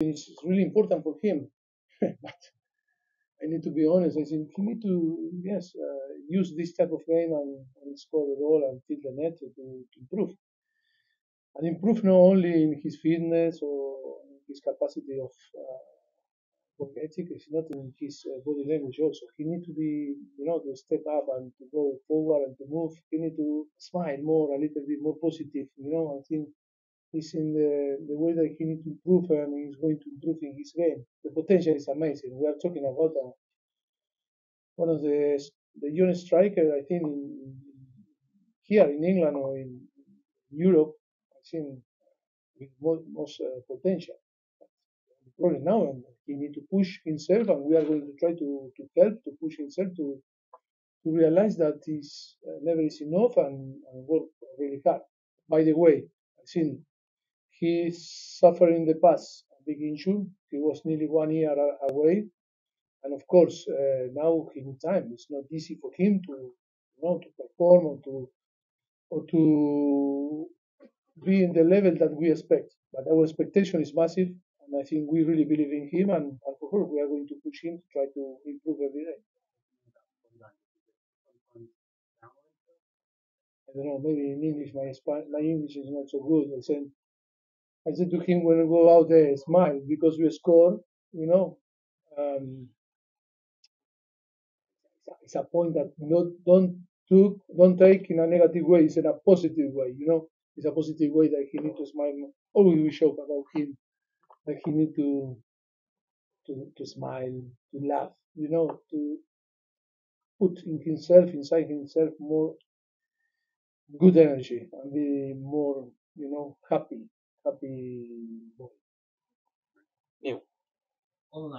it's really important for him. but I need to be honest. I think he need to yes uh, use this type of game and, and score the goal and tilt the net to, to improve and improve not only in his fitness or his capacity of uh, work ethic, it's not in his uh, body language also. He need to be, you know, to step up and to go forward and to move. He need to smile more, a little bit more positive. You know, I think he's in the, the way that he need to improve and he's going to improve in his game. The potential is amazing. We are talking about uh, one of the the young striker, I think, in, here in England or in Europe, I think with most, most uh, potential. Problem now, and he need to push himself, and we are going to try to, to help to push himself to to realize that this uh, never is enough and, and work really hard. By the way, I think he suffered in the past a big injury. He was nearly one year away, and of course uh, now in time it's not easy for him to you know to perform or to or to be in the level that we expect. But our expectation is massive, and I think we really believe in him, and, and for sure we are going to push him to try to improve every day. I don't know, maybe in English my my English is not so good. I said I said to him when we go out there, smile because we score, you know. Um, it's a point that not don't took don't take in a negative way, it's in a positive way, you know. It's a positive way that he need to smile. Always we joke about him that he need to to to smile, to laugh, you know, to put in himself inside himself more good energy and be more, you know, happy, Sabe. Bom. Meu. Vamos lá.